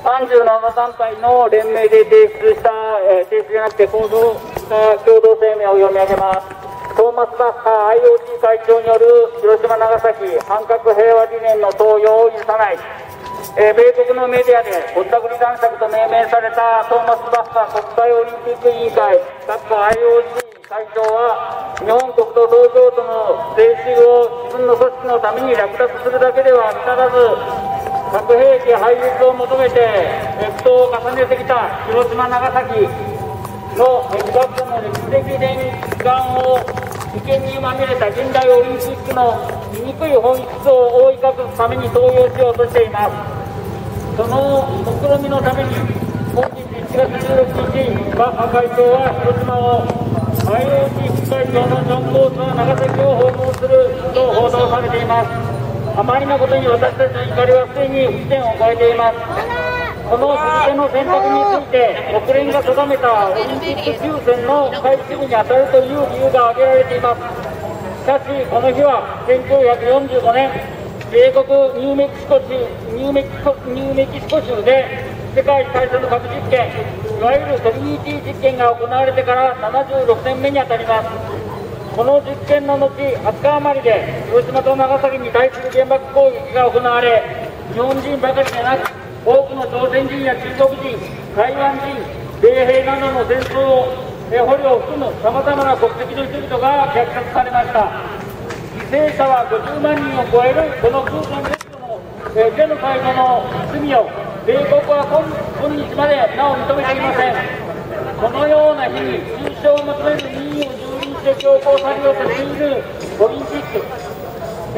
37団体の連名で提出した、えー、提出じゃなくて構造した共同声明を読み上げます。トーマス・バッハ IOC 会長による広島長崎反核平和理念の投与を許さない。えー、米国のメディアでぼったくり男爵と命名されたトーマス・バッハ国際オリンピック委員会 IOC 会長は日本国と東京都の税収を自分の組織のために略奪するだけでは満たらず核兵器廃絶を求めて越冬を重ねてきた広島長崎の被爆者の歴史的伝願を危険にまみれた現代オリンピックの醜い本質を覆い隠すために登用しようとしています。その目論みのために本日1月16日バッハ会長は広島を IOC 副会長のジョン・コースは長崎を訪問すると報道されています。あまりのことに私たちの怒りはすでに一点を超えています。この続けの選択について国連が定めたオリンピック抽選の開始日に当たるという理由が挙げられています。しかしこの日は1945年米国ニューメキシコ州ニューメキシコニューメキシコ州で世界最初の核実験いわゆるトリニティ実験が行われてから76年目にあたります。この実験の後20日余りで広島と長崎に対する原爆攻撃が行われ日本人ばかりでなく多くの朝鮮人や中国人台湾人米兵などの戦争を捕虜を含むさまざまな国籍の人々が虐殺されました。犠牲者は50万人を超えるこの空間列島の、えー、ジェノサイドの罪を米国は今今日までなお認めていません。このような日に中傷を求める民意をして強行されようとしているオリンピック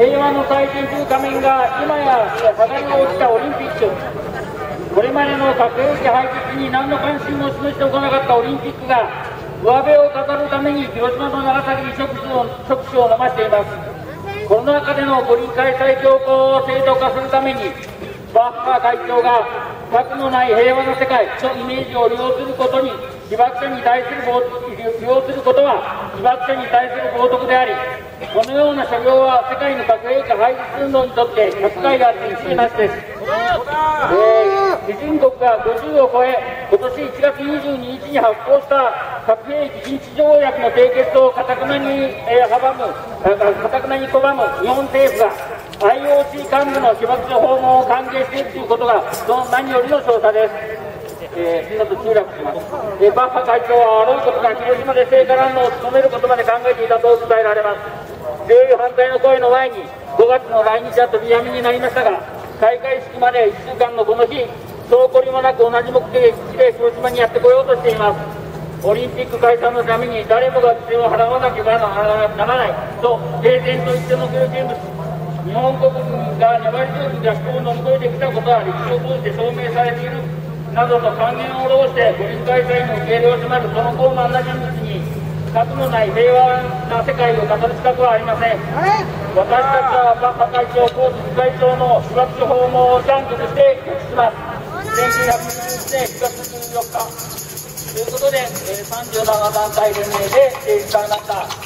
平和の祭典という仮面が今や下がり落ちたオリンピック。これまでの核兵器廃絶に何の関心も示しておかなかったオリンピックが上辺を飾るために広島と長崎に触手を触手を伸ばしています。この中での五輪開催強行を正当化するためにバッハ会長が核のない平和な世界のイメージを利用することに被爆者に対する利用することは被爆者に対する冒涜でありこのような所業は世界の核兵器廃絶運動にとって100回があって一なしです、えー、基準国が50を超え今年1月22日に発行した核兵器禁止条約の締結をかたくなに、えー、阻むかたくなに拒む日本政府が IOC 幹部の被爆者訪問を歓迎しているということがその何よりの証左です。えー、ちょっと集落します、えー、バッハ会長はあろうことが広島で聖火ランナーを務めることまで考えていたと伝えられます。強い反対の声の前に5月の来日は飛びやみになりましたが開会式まで1週間のこの日総こりもなく同じ目的で広島にやってこようとしています。オリンピック開催のために誰もが犠牲を払わなければならないと平然と言ってのける人物日本国民が粘り強く逆境を乗り越えてきたことは歴史を通して証明されている。などと還元を下ろして五輪開催の受け入れを迫るその高慢な人物に核のない平和な世界を語る資格はありません。私たちはバッハ会長コース会長の被爆地訪問を断固として決します。1920年4月14日。ということで、え37団体連盟で提出されました、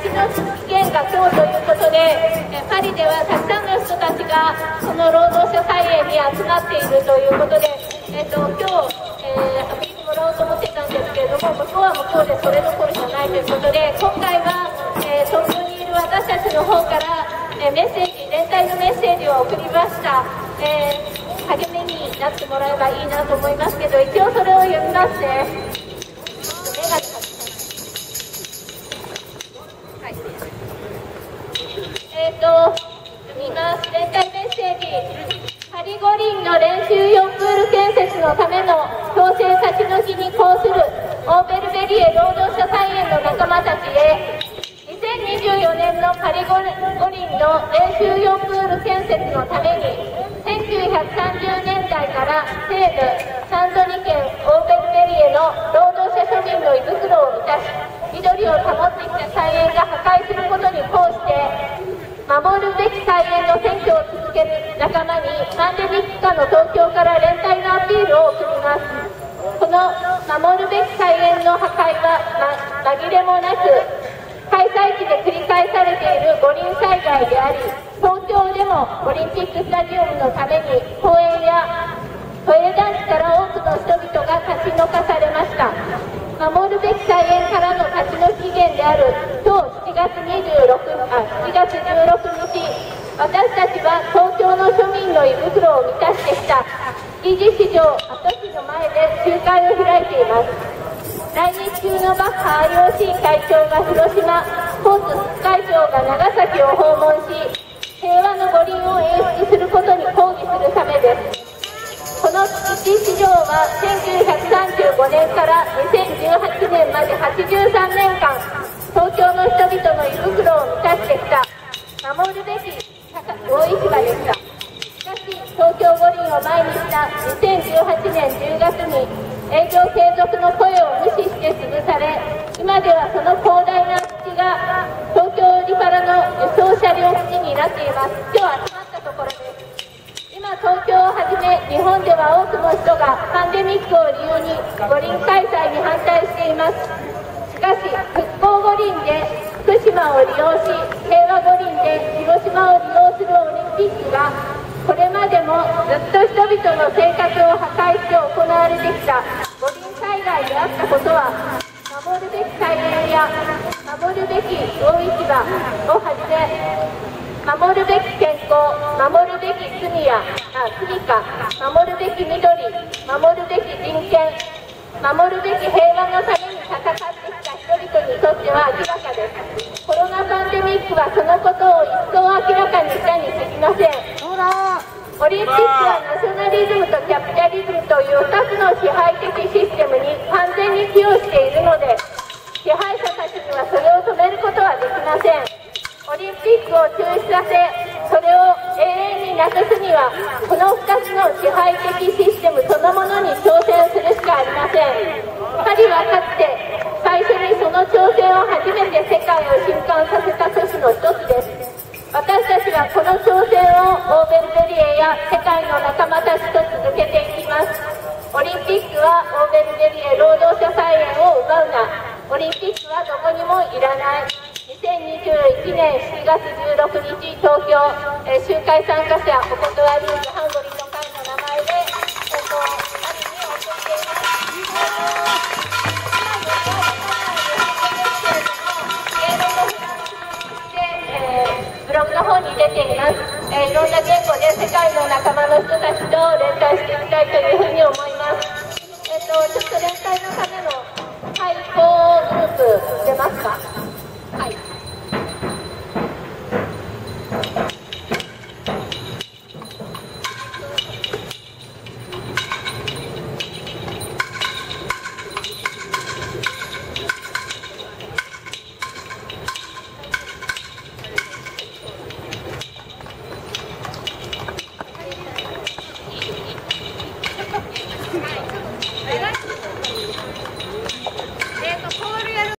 ち退き期限が今日ということで、パリではたくさんの人たちがその労働者菜園に集まっているということで、えーと、今日、えー、アピールもらおうと思ってたんですけれども向こうは向こうでそれどころじゃないということで今回は、えー、東京にいる私たちの方からえメッセージ連帯のメッセージを送りました、えー、励みになってもらえばいいなと思いますけど一応それを読みますね。仲間たちへ2024年のパリ五輪の練習用プール建設のために1930年代から西部サンドニ県オーベルベリエの労働者庶民の胃袋を満たし緑を保ってきた菜園が破壊することに抗して守るべき菜園の選挙を続ける仲間にパンデミック下の東京から連帯のアピールを送ります。この守るべき菜園の破壊は、紛れもなく開催地で繰り返されている五輪災害であり東京でもオリンピックスタジアムのために公園やトイレ団地から多くの人々が立ち退かされました。守るべき菜園からの立ち退き源である7月26あ7月16日私たちは東京の庶民の胃袋を満たしてきた。築地市場跡地の前で集会を開いています。来日中のバッハ IOC 会長が広島コーツ副会長が長崎を訪問し平和の五輪を演出することに抗議するためです。この築地市場は1935年から2018年まで83年間東京の人々の胃袋を満たしてきた。守るべき大市場でした。しかし東京五輪を前にした2018年10月に営業継続の声をではその広大な土地が東京売りパラの輸送車両基地になっています。今日集まったところです今東京をはじめ日本では多くの人がパンデミックを理由に五輪開催に反対しています。しかし復興五輪で福島を利用し平和五輪で広島を利用するオリンピックがこれまでもずっと人々の生活を破壊して行われてきた五輪災害であったことはや守るべき大市場をはじめ守るべき健康守るべき罪やあ罪か守るべき緑守るべき人権守るべき平和のために戦ってきた人々にとっては明らかです。コロナパンデミックはそのことを一層明らかにしたにすぎませんオリンピックはナショナリズムとキャピタリズムという2つの支配的システムに完全に寄与しているので支配者たちにはそれを止めることはできませんオリンピックを中止させそれを永遠になくすにはこの2つの支配的システムそのものに挑戦す。るしかありませんパリはかつて最初にその挑戦を初めて世界を震撼させた都市の一つです。私たちはこの挑戦をオーベルベリエや世界の仲間たちと続けていきます。オリンピックはオーベルベリエ労働者菜園を奪うなオリンピックはどこにもいらない。記念7月16日東京、えー集会参加者お断りいたします。